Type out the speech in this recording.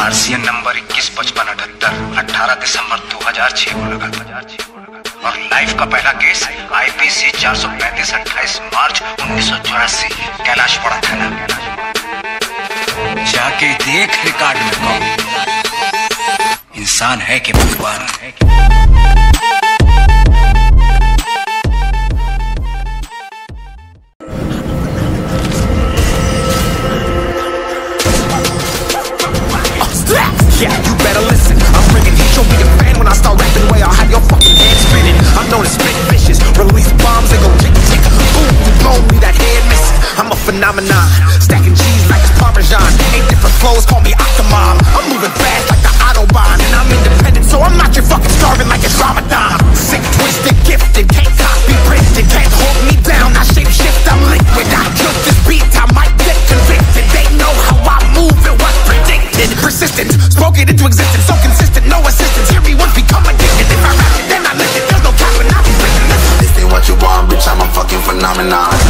RCN number इक्कीस, पचपन, अठहत्तर, अठारह दिसंबर दो हज़ार छह को लगा। और लाइफ का पहला केस आईपीसी चार सौ पैंतीस, अट्ठाईस मार्च उन्नीस सौ चौरासी कैलाश पड़ा था ना जाके देख रिकॉर्ड में कौन। इंसान है कि भगवान है कि it into existence. So consistent, no assistance. Hear me once become addicted. If I rap it, then I live it. There's no cap when I be written. This ain't what you want, bitch. I'm a fucking phenomenon.